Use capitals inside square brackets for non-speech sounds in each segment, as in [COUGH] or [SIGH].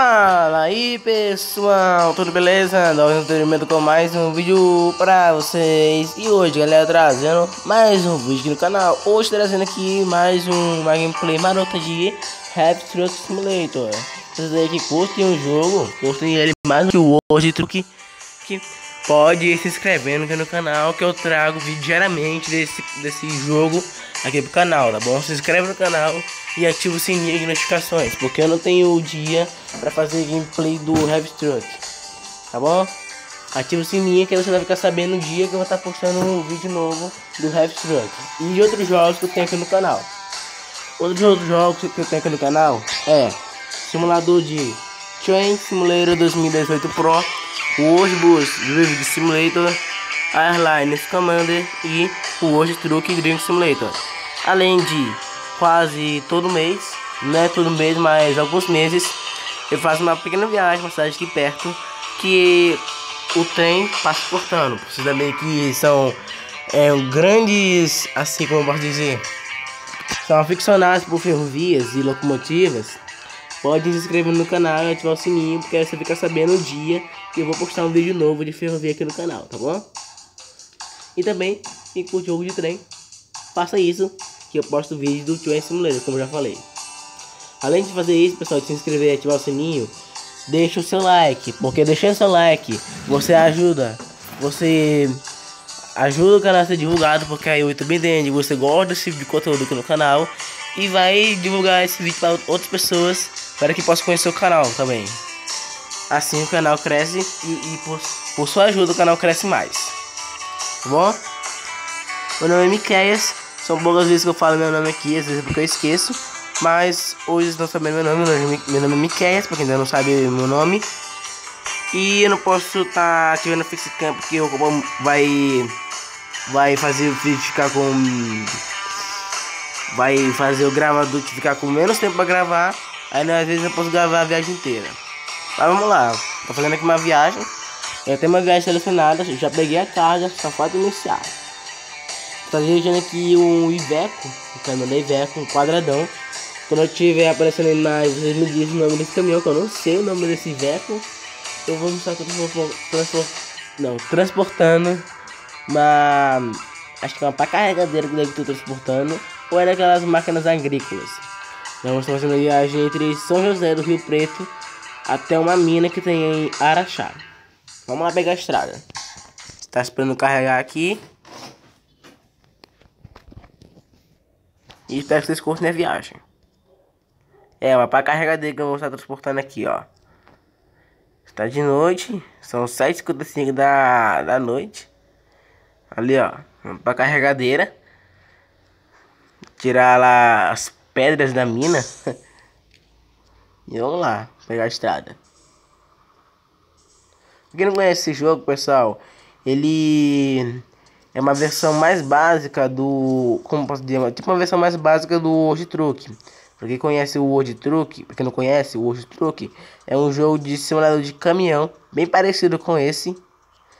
Fala aí pessoal, tudo beleza? Um entretenimento com mais um vídeo pra vocês. E hoje galera, trazendo mais um vídeo aqui no canal. Hoje trazendo aqui mais um uma gameplay marota de Rap Truck Simulator. Vocês aí que curtem o jogo, curtem ele mais do que o World Truck que Pode ir se inscrevendo aqui no canal que eu trago vídeo diariamente desse, desse jogo aqui pro canal, tá bom? Se inscreve no canal e ativa o sininho de notificações, porque eu não tenho o dia para fazer gameplay do Heavy Truck, tá bom? Ativa o sininho que você vai ficar sabendo o dia que eu vou estar postando um vídeo novo do Heavy Truck e outros jogos que eu tenho aqui no canal. Outros outros jogos que eu tenho aqui no canal é simulador de Train Simulator 2018 Pro World Bus Drift Simulator, Airlines Commander e o World Truck Drink Simulator. Além de quase todo mês, não é todo mês, mas alguns meses, eu faço uma pequena viagem uma cidade aqui perto que o trem passa cortando. Vocês também que são é, grandes, assim como eu posso dizer, são aficionados por ferrovias e locomotivas Pode se inscrever no canal e ativar o sininho, porque você fica sabendo o dia que eu vou postar um vídeo novo de ferrovia aqui no canal, tá bom? E também, quem curte jogo de trem, faça isso, que eu posto vídeo do Train Simulator, como já falei. Além de fazer isso, pessoal, de se inscrever e ativar o sininho, deixa o seu like, porque deixando seu like, você ajuda, você ajuda o canal a ser divulgado, porque aí o YouTube entende, você gosta desse tipo de conteúdo aqui no canal, e vai divulgar esse vídeo para outras pessoas para que possa conhecer o canal também. Assim o canal cresce e, e por, por, sua ajuda o canal cresce mais. Tá bom? Meu nome é Miqueias. São poucas vezes que eu falo meu nome aqui, às vezes é porque eu esqueço. Mas hoje estão sabendo meu nome. Meu nome é Miqueias, para quem ainda não sabe meu nome. E eu não posso estar tá ativando a facecam porque o vai vai fazer o vídeo ficar com vai fazer o gravador ficar com menos tempo para gravar. Aí às vezes eu posso gravar a viagem inteira. Mas vamos lá, tô fazendo aqui uma viagem. Eu tenho uma viagem selecionada, já peguei a carga, só falta iniciar. Tô dirigindo aqui um Iveco, um caminhão da Iveco, um quadradão. Quando eu tiver aparecendo imagem, vocês me dizem o nome desse caminhão, que eu não sei o nome desse Iveco. Eu vou mostrar tudo transport, não, transportando uma. Acho que é uma pá carregadeira que deve estar transportando ou era aquelas máquinas agrícolas. Nós estamos fazendo a viagem entre São José do Rio Preto até uma mina que tem em Araxá. Vamos lá pegar a estrada. Está esperando carregar aqui. E espero que vocês curtem a viagem. É, uma para carregadeira que eu vou estar transportando aqui, ó. Está de noite, são 7h55 da, da noite. Ali, ó, para carregadeira tirar lá as pedras da mina. [LAUGHS] e vamos lá, pegar a estrada. Quem não conhece esse jogo, pessoal, ele é uma versão mais básica do. Como posso dizer? Tipo uma versão mais básica do World Truck. Pra quem conhece o World Truck, pra quem não conhece, o World Truck é um jogo de simulador de caminhão, bem parecido com esse,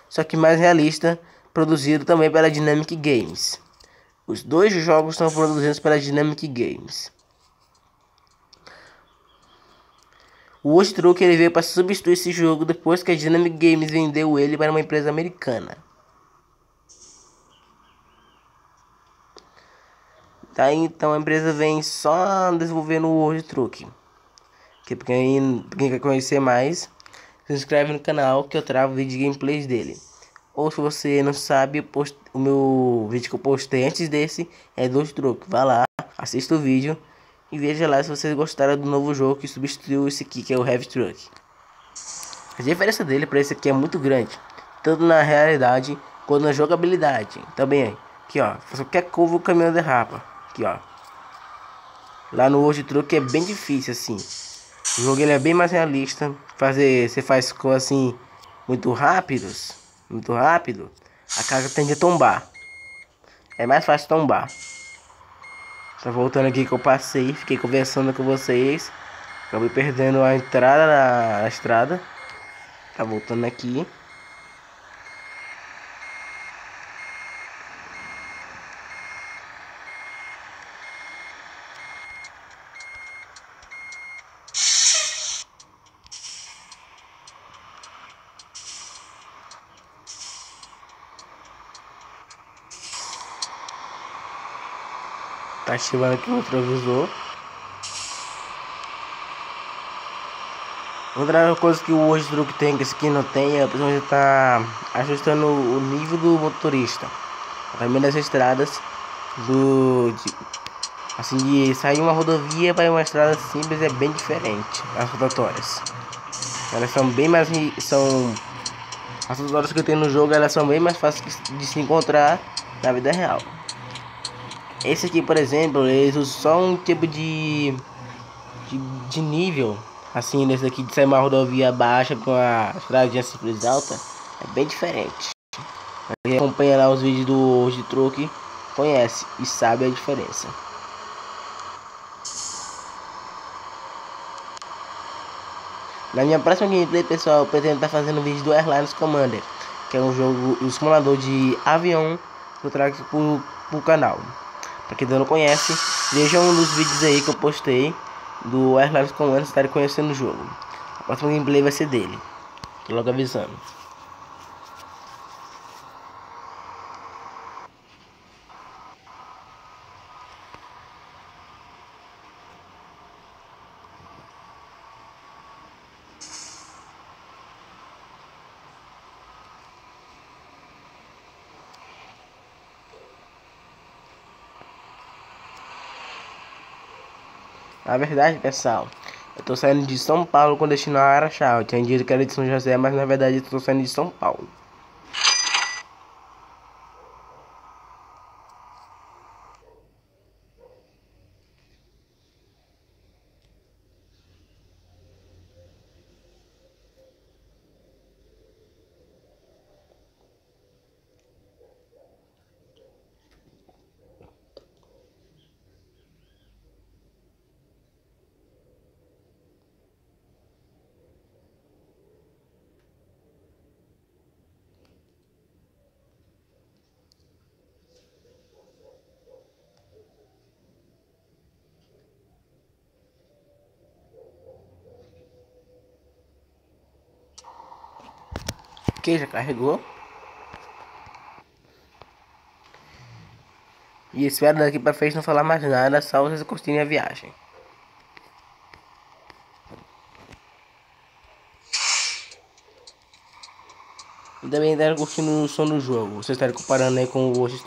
só que mais realista, produzido também pela Dynamic Games. Os dois jogos são produzidos pela Dynamic Games. O World Truck ele veio para substituir esse jogo depois que a Dynamic Games vendeu ele para uma empresa americana. Daí então a empresa vem só desenvolvendo o World Truck. Que quem, quem quer conhecer mais, se inscreve no canal que eu trago vídeo de gameplays dele. Ou se você não sabe, post... o meu vídeo que eu postei antes desse é dos truques. Vá lá, assista o vídeo e veja lá se vocês gostaram do novo jogo que substituiu esse aqui, que é o Heavy Truck. A diferença dele para esse aqui é muito grande, tanto na realidade quanto na jogabilidade. Também, aqui ó, qualquer curva o caminhão derrapa. Aqui ó. Lá no World Truck é bem difícil assim. O jogo ele é bem mais realista. Fazer, você faz com assim muito rápidos muito rápido, a carga tende a tombar. É mais fácil tombar. Tá voltando aqui que eu passei, fiquei conversando com vocês. Acabei perdendo a entrada na estrada. Tá voltando aqui. Tá ativando aqui o retrovisor. Outra coisa que o World Truck tem, que esse aqui não tem, é principalmente tá ajustando o nível do motorista. Também das estradas do. De, assim, de sair uma rodovia para uma estrada simples é bem diferente. As rotatórias. Elas são bem mais. São. As rotatórias que eu tenho no jogo elas são bem mais fáceis de se encontrar na vida real. Esse aqui, por exemplo, eles usam só um tipo de, de, de nível, assim, nesse aqui de sair uma rodovia baixa com a estradinha simples alta, é bem diferente. Quem acompanha lá os vídeos do de truque conhece e sabe a diferença. Na minha próxima gameplay, pessoal, eu pretendo estar fazendo vídeo do Airlines Commander, que é um jogo, um simulador de avião que eu trago pro, pro canal. Pra quem não conhece, veja um dos vídeos aí que eu postei do Airlines Command, se estarem conhecendo o jogo. A próxima gameplay vai ser dele. Tô logo avisando. Verdade, pessoal, eu tô saindo de São Paulo com destino a Araxá. Eu tinha dito que era de São José, mas na verdade eu tô saindo de São Paulo. Já carregou. E espero daqui pra frente não falar mais nada, só vocês curtirem a viagem. E também estarem curtindo o som do jogo. Vocês estarem comparando aí com o Ghost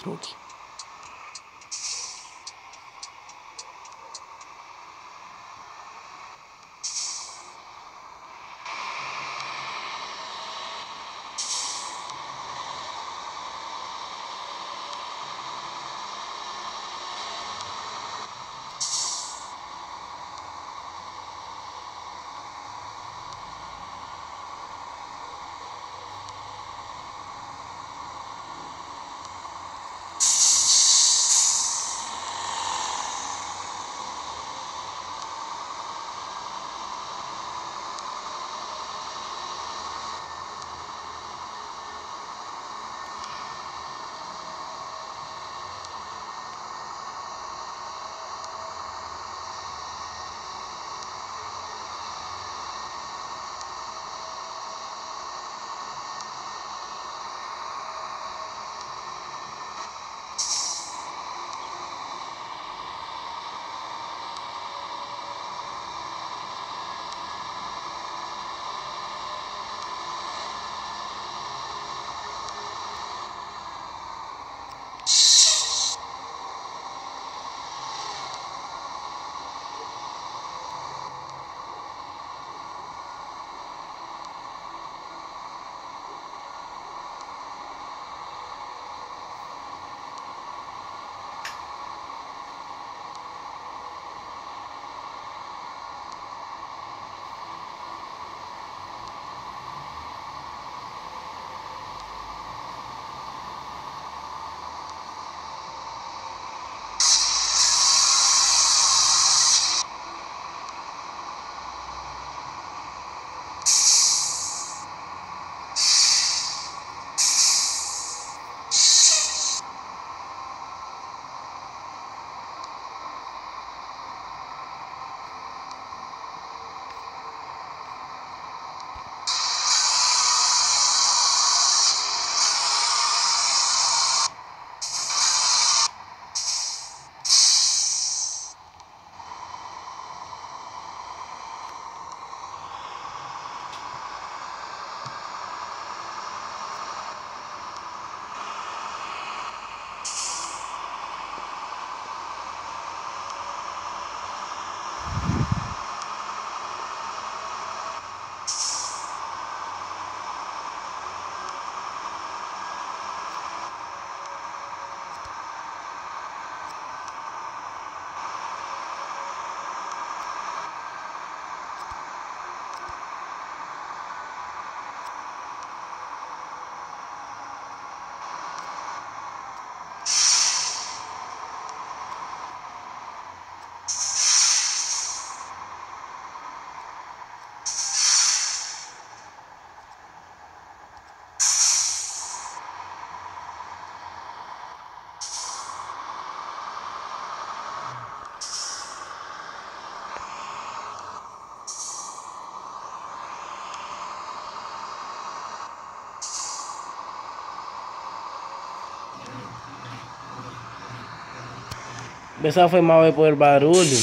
Pessoal, foi mal aí por barulho.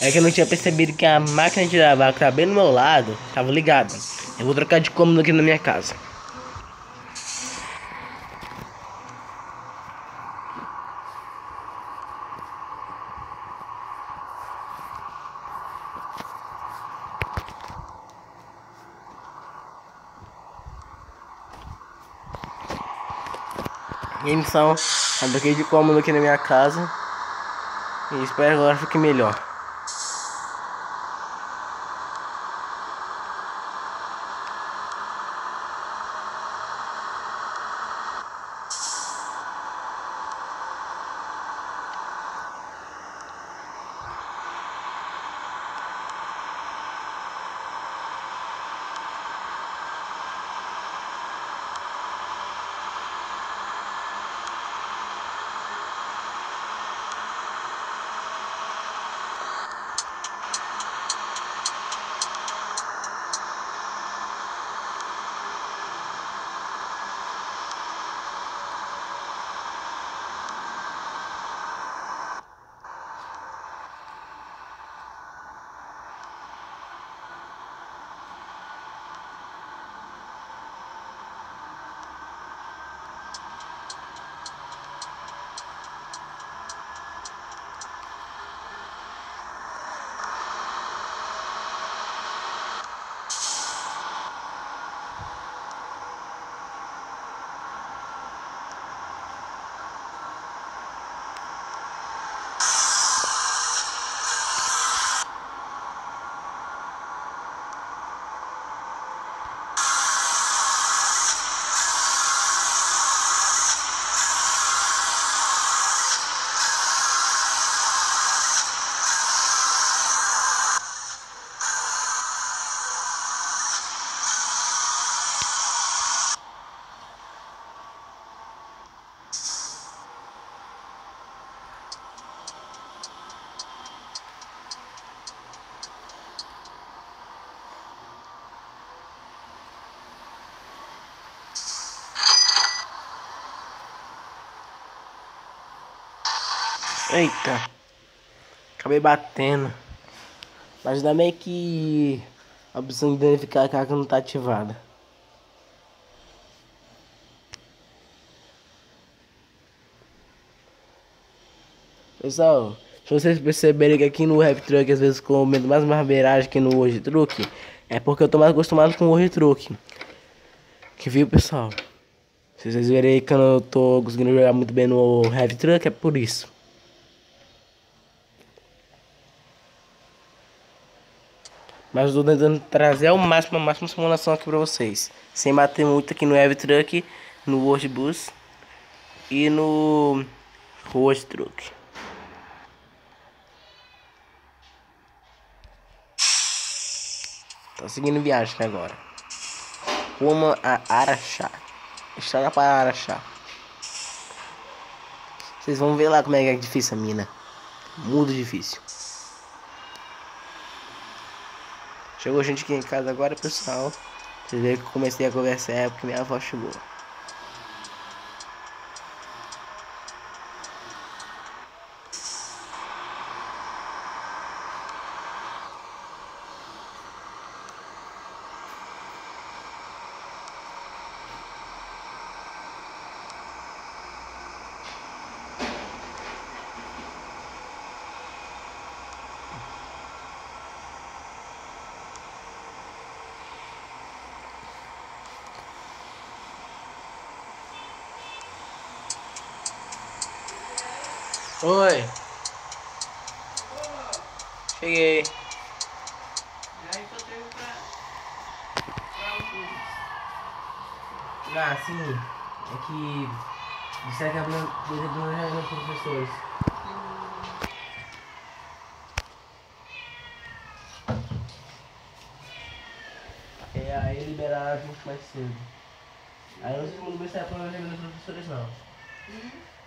É que eu não tinha percebido que a máquina de lavar que tá bem do meu lado tava ligada. Eu vou trocar de cômodo aqui na minha casa. Então, eu troquei de cômodo aqui na minha casa. E espero agora fique melhor. Eita. Acabei batendo. Mas ainda meio que a opção de danificar a carga não tá ativada. Pessoal, se vocês perceberem que aqui no Rap Truck às vezes comendo mais marbeiragem que no Hoje Truck, é porque eu tô mais acostumado com o Hoje Truck. Que viu, pessoal? Se vocês verem que eu não tô conseguindo jogar muito bem no Heavy Truck, é por isso. Mas eu tô tentando trazer ao máximo a máxima simulação aqui pra vocês. Sem bater muito aqui no Heavy Truck, no World Bus e no World Truck. Tô seguindo viagem agora. Rumo a Araxá. Estrada para Araxá. Vocês vão ver lá como é que é difícil a mina. Muito difícil. Chegou gente aqui em casa agora, pessoal. Vocês viram que comecei a conversar é porque minha avó chegou. Oi. Cheguei. Aí só teve pra. pra o Ah, sim. É que disseram que a planejamento dos professores. É, aí liberaram muito mais cedo. Aí eu não sei muito bem se é planejamento dos professores não.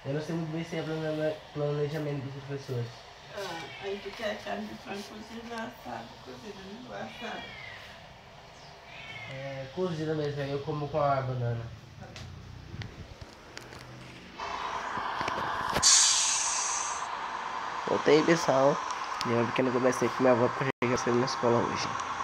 Eu não sei muito bem se é plane- planejamento dos professores. Ah, aí tu quer carne de frango cozida assada, cozida, né? Assada. É cozida mesmo, aí eu como com a banana. Voltei pessoal. Deu uma pequena conversa com minha avó pra chegar cedo na escola hoje.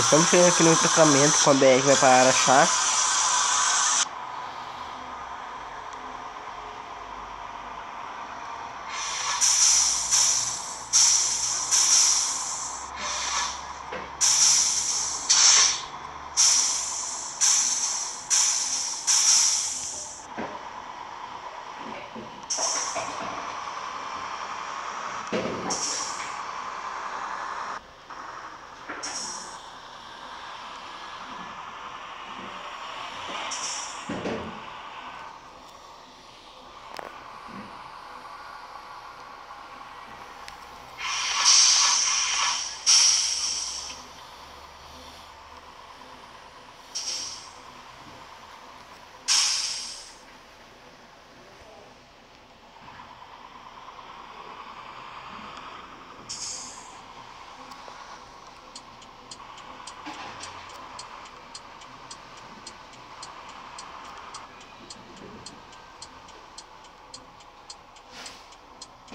Estamos chegando aqui no entroncamento com a BR que vai para Araxá.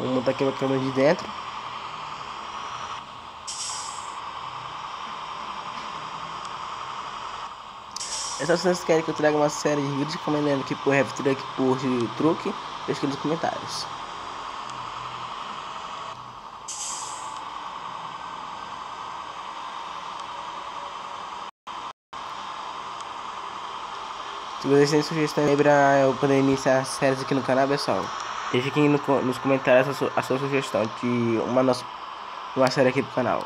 Vamos montar aqui a câmera de dentro. É se vocês querem que eu traga uma série de vídeos recomendando aqui por Heavy Truck por truque, deixa aqui nos comentários. Se vocês têm sugestões para eu poder iniciar séries aqui no canal, pessoal, Deixe aqui no, nos comentários a sua, a sua, sugestão de uma, nossa, uma série aqui pro canal.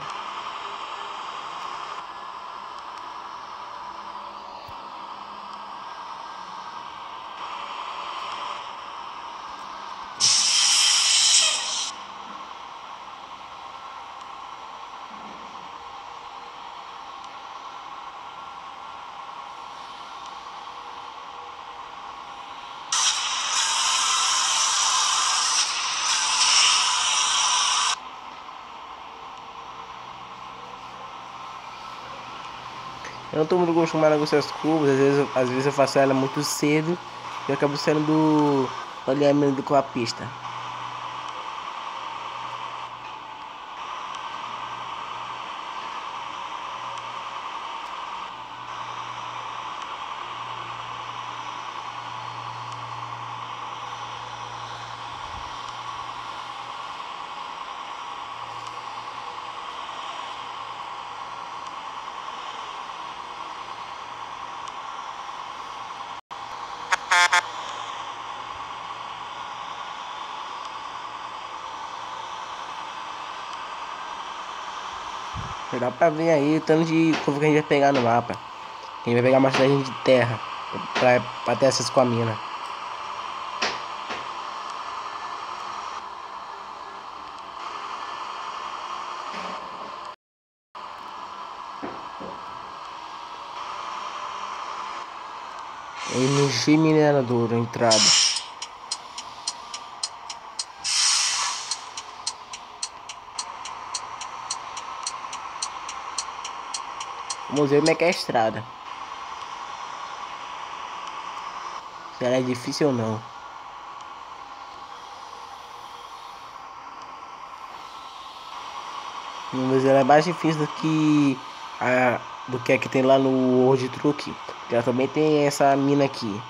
Eu não tô muito acostumado com essas curvas, às vezes, às vezes eu faço ela muito cedo e eu acabo sendo do alinhamento com a pista. Dá pra ver aí o tanto de curva que a gente vai pegar no mapa. A gente vai pegar uma cidade de terra. pra, pra ter acesso com a mina. MG mineradora, entrada. Como é que é a estrada. Será difícil ou não? Mas ela é mais difícil do que a do que a que tem lá no World Truck. Ela também tem essa mina aqui.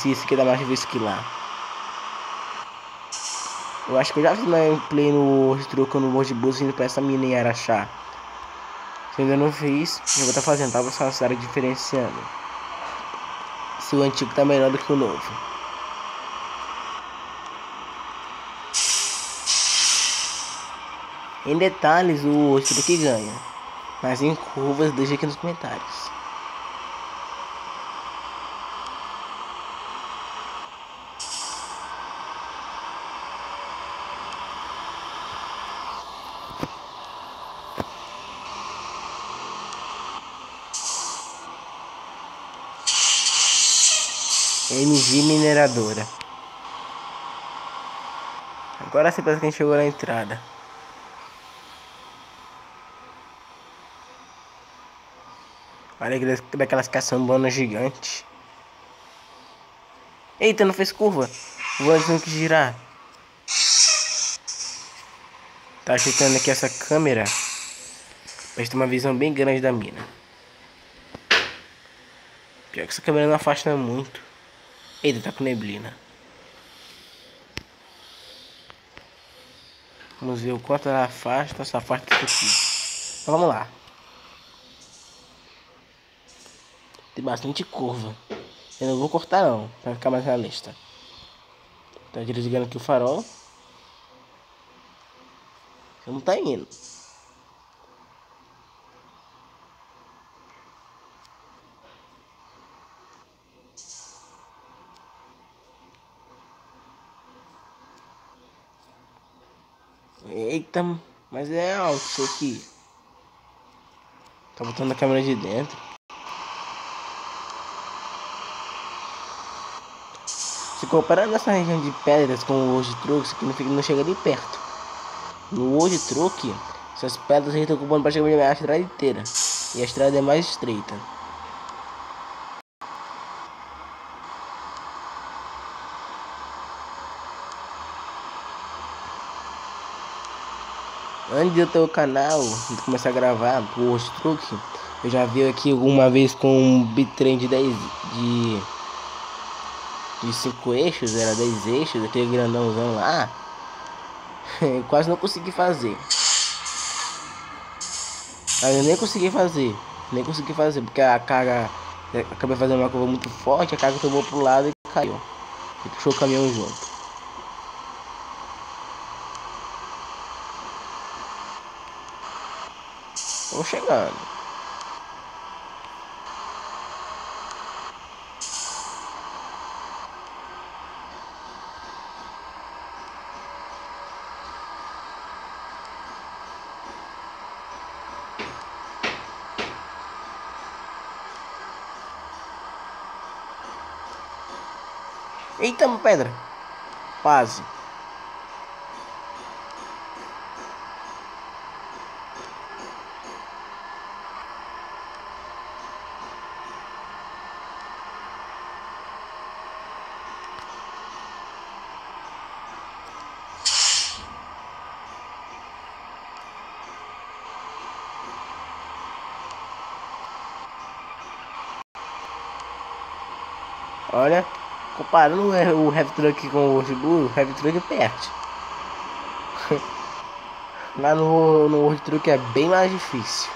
Se isso aqui dá mais difícil que lá. Eu acho que eu já fiz uma play no World Truck no World Bus indo pra essa mina em Araxá. Se ainda não fiz, eu vou estar tá fazendo, tá? Vou estar diferenciando. Se o antigo tá melhor do que o novo. Em detalhes, o Truck ganha. Mas em curvas, deixa aqui nos comentários. MG Mineradora. Agora sim parece que a gente chegou na entrada. Olha daquelas caçambonas gigantes. Eita, não fez curva. O volante não quis girar. Tá ajeitando aqui essa câmera. Pra ter uma visão bem grande da mina. Pior que essa câmera não afasta muito. Eita, tá com neblina. Vamos ver o quanto ela afasta. Essa isso aqui. Então vamos lá. Tem bastante curva. Eu não vou cortar não, pra ficar mais realista. Tá desligando aqui o farol. Você não tá indo. Mas é alto isso aqui. Tá botando a câmera de dentro. Se comparar nessa região de pedras com o World Truck, isso aqui não, fica, não chega nem perto. No World Truck, essas pedras estão ocupando praticamente a estrada inteira. E a estrada é mais estreita. Antes de eu ter o canal e começar a gravar o World Truck, eu já vi aqui alguma vez com um bitrem de 10 de de 5 eixos, era 10 eixos, aquele grandãozão lá. [LAUGHS] Quase não consegui fazer. Eu nem consegui fazer. Nem consegui fazer, porque a carga. Acabei fazendo uma curva muito forte, a carga tomou pro lado e caiu. E puxou o caminhão junto. Vou chegando. Eita, pedra. Quase. Olha. Comparando o Heavy Truck com o Blue, o Heavy Truck perde. Lá [LAUGHS] no, no World Truck é bem mais difícil.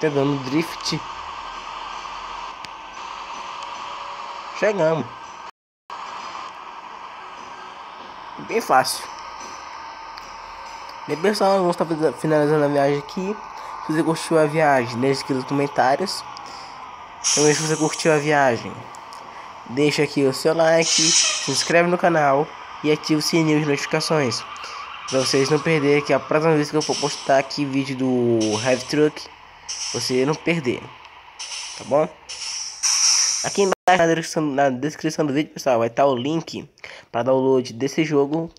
Tá dando drift. Chegamos. Bem fácil. Bem pessoal, vamos estar finalizando a viagem aqui. Se você curtiu a viagem, deixe aqui nos comentários. Também se você curtiu a viagem, deixa aqui o seu like, se inscreve no canal e ative o sininho de notificações. Pra vocês não perderem que a próxima vez que eu for postar aqui vídeo do Heavy Truck, você não perder. Tá bom? Aqui embaixo na descrição, na descrição do vídeo, pessoal, vai estar o link para download desse jogo.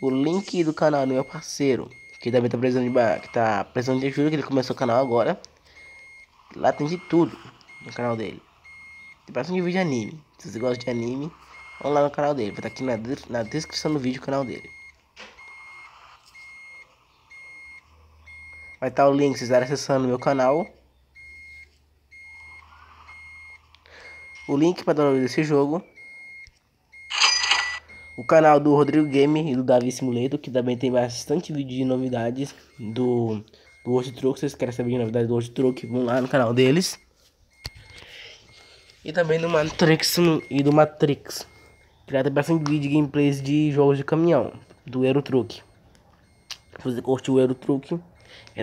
O link do canal do meu parceiro, que também tá precisando de, que tá precisando de ajuda, que ele começou o canal agora. Lá tem de tudo no canal dele. Tem bastante vídeo de anime. Se você gosta de anime, vamos lá no canal dele. Vai estar aqui na, na descrição do vídeo o canal dele. Vai estar o link vocês acessando o meu canal. O link para download desse jogo. O canal do Rodrigo Game e do Davi Simulator, que também tem bastante vídeo de novidades do, do World Truck. Se vocês querem saber de novidades do World Truck, vão lá no canal deles. E também do Matrix e do Matrix. Tem bastante vídeo de gameplays de jogos de caminhão, do Euro Truck. Se você curte o Euro Truck, eu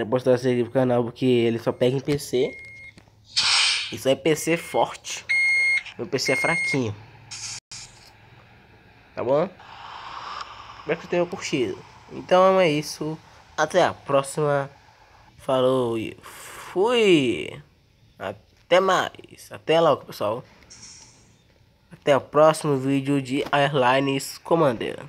não posso trazer ele pro canal porque ele só pega em PC. Isso é PC forte. Meu PC é fraquinho. Tá bom? Espero que você tenha curtido. Então é isso. Até a próxima. Falou e fui. Até mais. Até logo, pessoal. Até o próximo vídeo de Airlines Commander.